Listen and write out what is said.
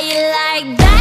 you like that?